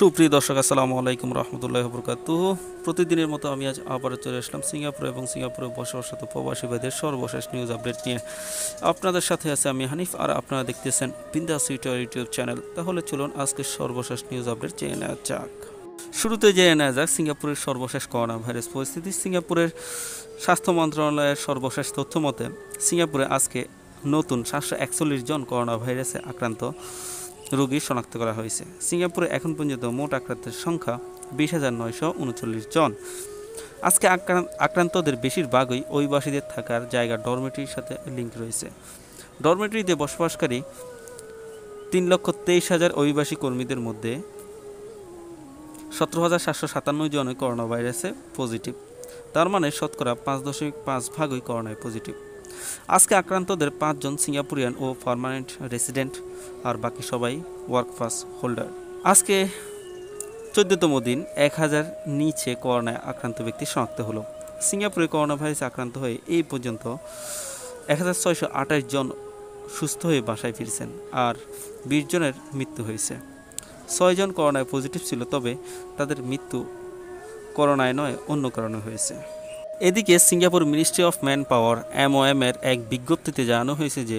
সুপ্রিয় দর্শক, আসসালামু আলাইকুম রহমতুল্লাহ বরকাত প্রতিদিনের মতো আমি আজ আবারও চলে আসলাম সিঙ্গাপুর এবং সিঙ্গাপুরে বসবাসত প্রবাসী ভাইদের সর্বশেষ নিউজ আপডেট নিয়ে। আপনাদের সাথে আছে আমি হানিফ, আর আপনারা দেখতেছেন বিন্দা সুইটার ইউটিউব চ্যানেল তাহলে চলুন আজকে সর্বশেষ নিউজ আপডেট চেয়ে নেওয়া যাক। শুরুতে জেনে নেওয়া যাক সিঙ্গাপুরের সর্বশেষ করোনা ভাইরাস পরিস্থিতি। সিঙ্গাপুরের স্বাস্থ্য মন্ত্রণালয়ের সর্বশেষ তথ্য মতে, সিঙ্গাপুরে আজকে নতুন সাতশো একচল্লিশ জন করোনা ভাইরাসে আক্রান্ত। রোগী শনাক্ত করা হয়েছে। সিঙ্গাপুরে এখন পর্যন্ত মোট আক্রান্তের সংখ্যা বিশ হাজার নয়শো উনচল্লিশ জন। আজকে আক্রান্ত আক্রান্তদের বেশিরভাগই অভিবাসীদের থাকার জায়গা ডরমেটরির সাথে লিঙ্ক রয়েছে। ডরমেটরিতে বসবাসকারী তিন লক্ষ তেইশ হাজার অভিবাসী কর্মীদের মধ্যে সতেরো হাজার সাতশো সাতান্ন জনে করোনা ভাইরাসে পজিটিভ। তার মানে শতকরা পাঁচ দশমিক পাঁচ ভাগই করোনায় পজিটিভ। আজকে আক্রান্তদের পাঁচজন সিঙ্গাপুরিয়ান ও পার্মানেন্ট রেসিডেন্ট আর বাকি সবাই ওয়ার্ক পাস হোল্ডার। আজকে চোদ্দতম দিন, এক হাজার নিচে করোনায় আক্রান্ত ব্যক্তি শনাক্ত হলো। সিঙ্গাপুরে করোনা ভাইরাসে আক্রান্ত হয়ে এই পর্যন্ত এক হাজার ছয়শো আঠাশ জন সুস্থ হয়ে বাসায় ফিরছেন আর বিশ জনের মৃত্যু হয়েছে। ছয়জন করোনায় পজিটিভ ছিল, তবে তাদের মৃত্যু করোনায় নয়, অন্য কারণে হয়েছে। এদিকে Singapore ministry of manpower MOM এর এক বিজ্ঞপ্তিতে জানানো হয়েছে যে,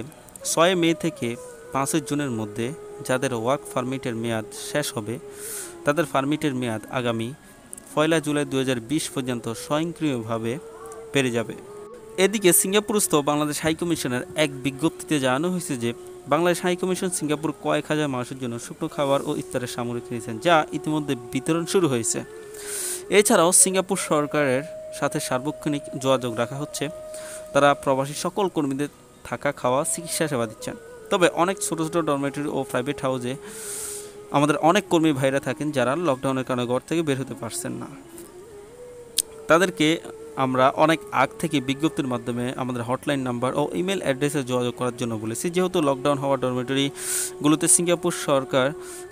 ছয় মে থেকে পাঁচই জুনের মধ্যে যাদের ওয়ার্ক পারমিটের মেয়াদ শেষ হবে, তাদের পারমিটের মেয়াদ আগামী পয়লা জুলাই দু হাজার বিশ পর্যন্ত স্বয়ংক্রিয়ভাবে পেরে যাবে। এদিকে সিঙ্গাপুরস্থ বাংলাদেশ হাইকমিশনের এক বিজ্ঞপ্তিতে জানানো হয়েছে যে, বাংলাদেশ হাইকমিশন সিঙ্গাপুর কয়েক হাজার মানুষের জন্য শুকনো খাবার ও ইফতারের সামগ্রী কিনেছেন, যা ইতিমধ্যে বিতরণ শুরু হয়েছে। এছাড়াও সিঙ্গাপুর সরকারের সাথে সার্বক্ষণিক যোগাযোগ রাখা হচ্ছে। তারা প্রবাসী সকল কর্মীদের থাকা, খাওয়া, চিকিৎসা সেবা দিচ্ছেন। তবে অনেক ছোটো ছোটো ডরমেটরি ও প্রাইভেট হাউসে আমাদের অনেক কর্মী ভাইরা থাকেন যারা লকডাউনের কারণে ঘর থেকে বের হতে পারছেন না। তাদেরকে আমরা অনেক আগ থেকে বিজ্ঞপ্তির মাধ্যমে আমাদের হটলাইন নাম্বার ও ইমেল অ্যাড্রেসে যোগাযোগ করার জন্য বলেছি। যেহেতু লকডাউন হওয়া ডরমেটরিগুলোতে সিঙ্গাপুর সরকার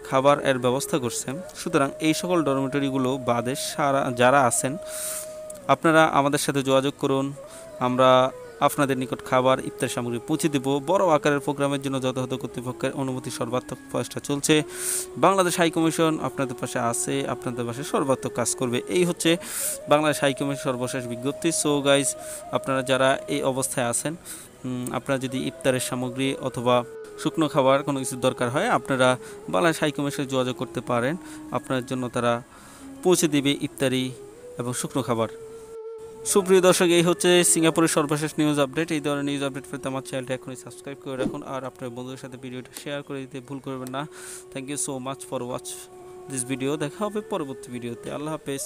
খাবার এর ব্যবস্থা করছে, সুতরাং এই সকল ডরমেটরিগুলো বাদে সারা যারা আছেন আপনারা আমাদের সাথে যোগাযোগ করুন। আমরা আপনাদের নিকট খাবার, ইফতার সামগ্রী পৌঁছে দেব। বড় আকারের প্রোগ্রামের জন্য যথাযথ কর্তৃপক্ষের অনুমতি সর্বাত্মক প্রচেষ্টা চলছে। বাংলাদেশ হাইকমিশন আপনাদের পাশে আছে, আপনাদের পাশে সর্বাত্মক কাজ করবে। এই হচ্ছে বাংলাদেশ হাইকমিশন সর্বশেষ বিজ্ঞপ্তি। সো গাইজ আপনারা যারা এই অবস্থায় আছেন আপনারা যদি ইফতারের সামগ্রী অথবা শুকনো খাবার কোনো কিছু দরকার হয়, আপনারা বাংলাদেশ হাইকমিশনে যোগাযোগ করতে পারেন। আপনার জন্য তারা পৌঁছে দেবে ইফতারি এবং শুকনো খাবার। সুপ্রিয় দর্শক, এই হচ্ছে সিঙ্গাপুরের সর্বশেষ নিউজ আপডেট এই ধরনের নিউজ আপডেট পেতে আমার চ্যানেলটা এখনই সাবস্ক্রাইব করে রাখুন। আর আপনার বন্ধুদের সাথে ভিডিওটা শেয়ার করে দিতে ভুল করবেন না। Thank you so much for watch this video দেখা হবে পরবর্তী ভিডিওতে আল্লাহ হাফেজ।